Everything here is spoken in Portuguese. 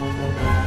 Música